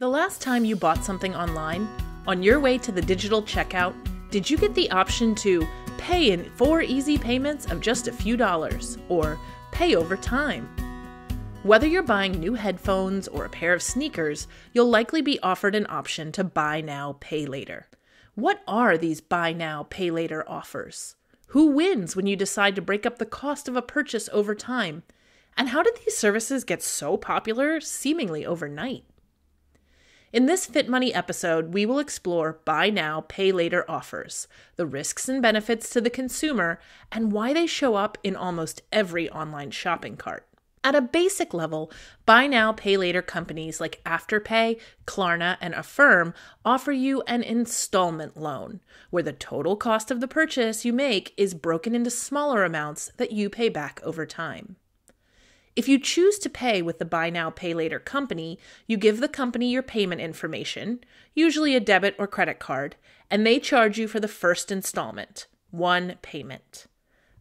The last time you bought something online, on your way to the digital checkout, did you get the option to pay in four easy payments of just a few dollars or pay over time? Whether you're buying new headphones or a pair of sneakers, you'll likely be offered an option to buy now, pay later. What are these buy now, pay later offers? Who wins when you decide to break up the cost of a purchase over time? And how did these services get so popular seemingly overnight? In this FitMoney episode, we will explore buy now, pay later offers, the risks and benefits to the consumer, and why they show up in almost every online shopping cart. At a basic level, buy now, pay later companies like Afterpay, Klarna, and Affirm offer you an installment loan, where the total cost of the purchase you make is broken into smaller amounts that you pay back over time. If you choose to pay with the buy now, pay later company, you give the company your payment information, usually a debit or credit card, and they charge you for the first installment, one payment.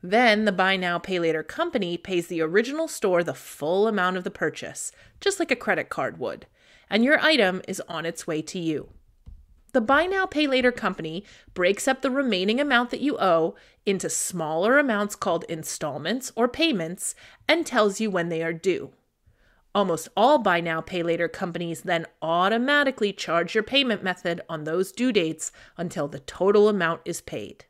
Then the buy now, pay later company pays the original store the full amount of the purchase, just like a credit card would, and your item is on its way to you. The buy now, pay later company breaks up the remaining amount that you owe into smaller amounts called installments or payments and tells you when they are due. Almost all buy now, pay later companies then automatically charge your payment method on those due dates until the total amount is paid.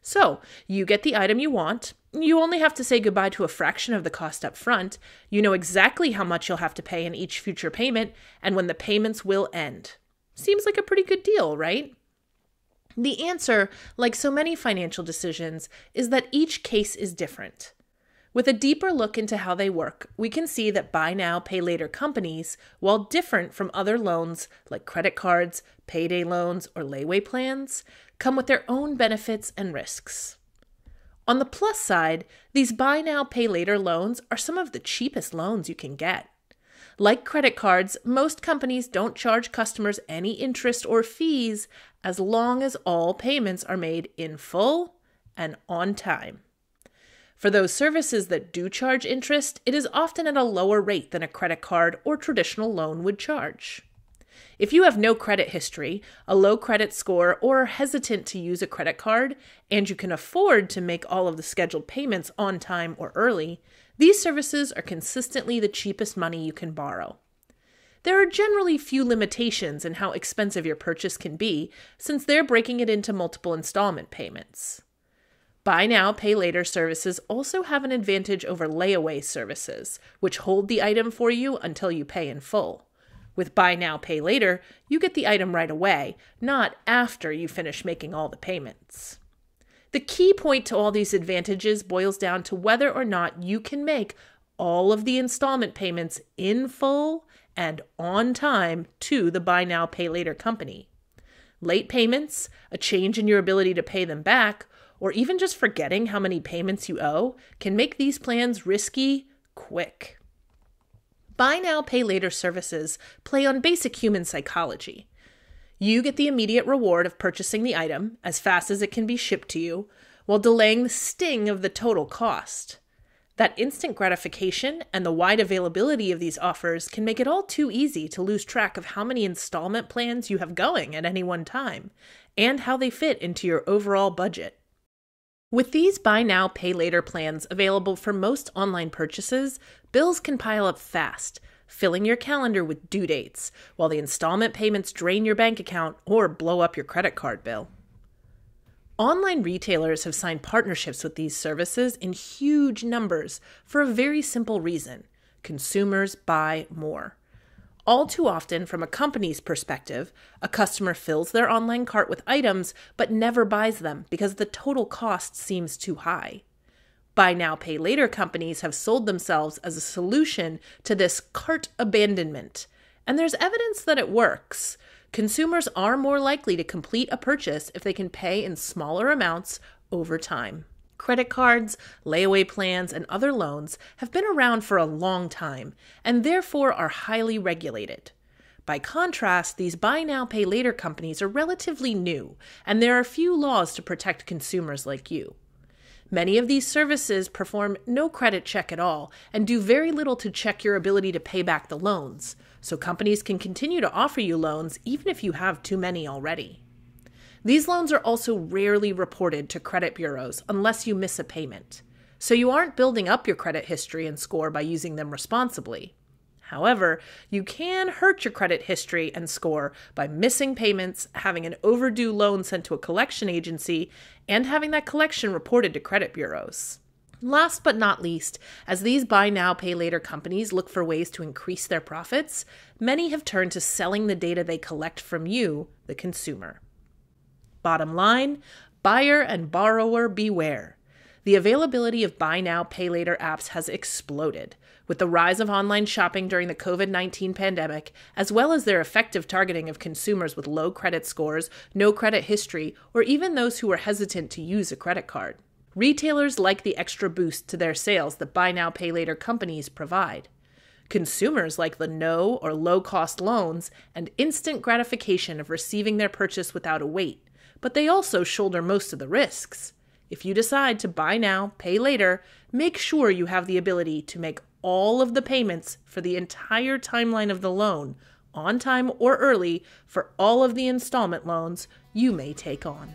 So, you get the item you want. You only have to say goodbye to a fraction of the cost up front. You know exactly how much you'll have to pay in each future payment and when the payments will end. Seems like a pretty good deal, right? The answer, like so many financial decisions, is that each case is different. With a deeper look into how they work, we can see that buy now, pay later companies, while different from other loans like credit cards, payday loans, or layaway plans, come with their own benefits and risks. On the plus side, these buy now, pay later loans are some of the cheapest loans you can get. Like credit cards, most companies don't charge customers any interest or fees as long as all payments are made in full and on time. For those services that do charge interest, it is often at a lower rate than a credit card or traditional loan would charge. If you have no credit history, a low credit score, or are hesitant to use a credit card, and you can afford to make all of the scheduled payments on time or early, these services are consistently the cheapest money you can borrow. There are generally few limitations in how expensive your purchase can be, since they're breaking it into multiple installment payments. Buy now, pay later services also have an advantage over layaway services, which hold the item for you until you pay in full. With buy now, pay later, you get the item right away, not after you finish making all the payments. The key point to all these advantages boils down to whether or not you can make all of the installment payments in full and on time to the buy now, pay later company. Late payments, a change in your ability to pay them back, or even just forgetting how many payments you owe can make these plans risky quick. Buy now, pay later services play on basic human psychology. You get the immediate reward of purchasing the item as fast as it can be shipped to you, while delaying the sting of the total cost. That instant gratification and the wide availability of these offers can make it all too easy to lose track of how many installment plans you have going at any one time, and how they fit into your overall budget. With these buy now, pay later plans available for most online purchases, bills can pile up fast, filling your calendar with due dates, while the installment payments drain your bank account or blow up your credit card bill. Online retailers have signed partnerships with these services in huge numbers for a very simple reason consumers buy more. All too often, from a company's perspective, a customer fills their online cart with items but never buys them because the total cost seems too high. Buy now, pay later companies have sold themselves as a solution to this cart abandonment. And there's evidence that it works. Consumers are more likely to complete a purchase if they can pay in smaller amounts over time. Credit cards, layaway plans, and other loans have been around for a long time and therefore are highly regulated. By contrast, these buy now, pay later companies are relatively new, and there are few laws to protect consumers like you. Many of these services perform no credit check at all and do very little to check your ability to pay back the loans, so companies can continue to offer you loans even if you have too many already. These loans are also rarely reported to credit bureaus unless you miss a payment, so you aren't building up your credit history and score by using them responsibly. However, you can hurt your credit history and score by missing payments, having an overdue loan sent to a collection agency, and having that collection reported to credit bureaus. Last but not least, as these buy now, pay later companies look for ways to increase their profits, many have turned to selling the data they collect from you, the consumer. Bottom line buyer and borrower beware. The availability of buy now, pay later apps has exploded. With the rise of online shopping during the COVID 19 pandemic, as well as their effective targeting of consumers with low credit scores, no credit history, or even those who are hesitant to use a credit card. Retailers like the extra boost to their sales that buy now, pay later companies provide. Consumers like the no or low cost loans and instant gratification of receiving their purchase without a wait, but they also shoulder most of the risks. If you decide to buy now, pay later, make sure you have the ability to make all of the payments for the entire timeline of the loan on time or early for all of the installment loans you may take on.